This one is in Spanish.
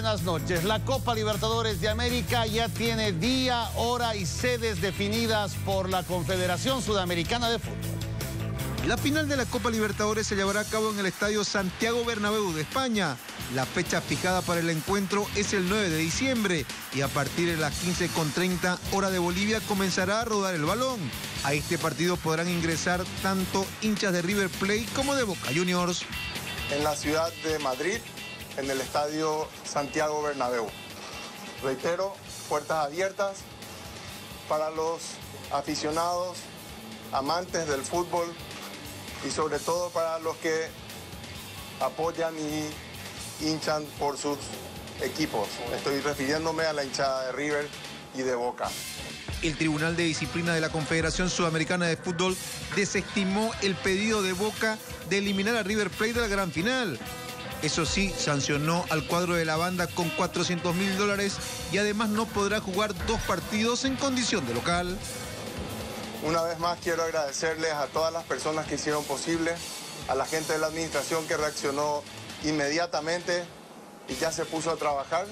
buenas noches. La Copa Libertadores de América ya tiene día, hora y sedes definidas por la Confederación Sudamericana de Fútbol. La final de la Copa Libertadores se llevará a cabo en el Estadio Santiago Bernabéu de España. La fecha fijada para el encuentro es el 9 de diciembre y a partir de las 15.30 hora de Bolivia comenzará a rodar el balón. A este partido podrán ingresar tanto hinchas de River Plate como de Boca Juniors. En la ciudad de Madrid, en el Estadio Santiago Bernabéu. Reitero, puertas abiertas para los aficionados, amantes del fútbol y sobre todo para los que apoyan y hinchan por sus equipos. Estoy refiriéndome a la hinchada de River y de Boca. El Tribunal de Disciplina de la Confederación Sudamericana de Fútbol desestimó el pedido de Boca de eliminar a River Plate de la gran final. Eso sí, sancionó al cuadro de la banda con 400 mil dólares y además no podrá jugar dos partidos en condición de local. Una vez más quiero agradecerles a todas las personas que hicieron posible, a la gente de la administración que reaccionó inmediatamente y ya se puso a trabajar